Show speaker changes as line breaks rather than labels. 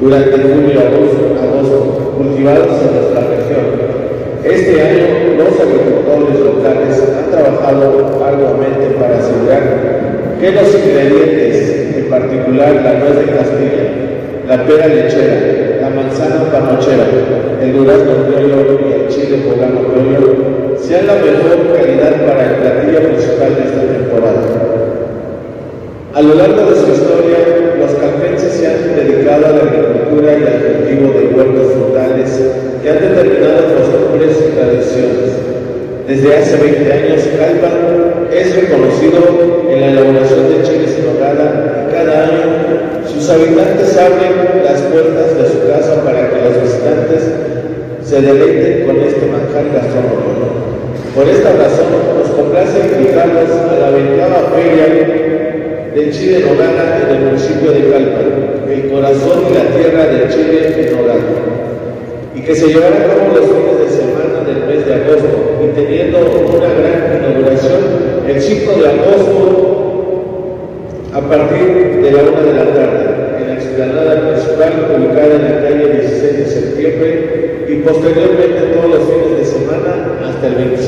durante julio y agosto, cultivados en nuestra región. Este año, los agricultores locales han trabajado arduamente para asegurar que los ingredientes, en particular la nuez de Castilla, la pera lechera, la manzana panochera, el durazno criollo y el chile poblano criollo, sean la mejor calidad para el platillo principal de esta temporada. A lo largo de su historia, los calpenses se han dedicado a la determinado costumbres y tradiciones. Desde hace 20 años, Calpan es reconocido en la elaboración de chiles en y cada año sus habitantes abren las puertas de su casa para que los visitantes se deleiten con este manjar gastronómico. Por esta razón, nos complace invitarlos a la ventada feria de Chile Nogada en el municipio de Calpan, el corazón y la tierra de Chile en Nogada, y que se llevará a cabo los fines de semana del mes de agosto, y teniendo una gran inauguración el 5 de agosto a partir de la una de la tarde, en la explanada principal ubicada en la calle 16 de septiembre, y posteriormente todos los fines de semana hasta el 25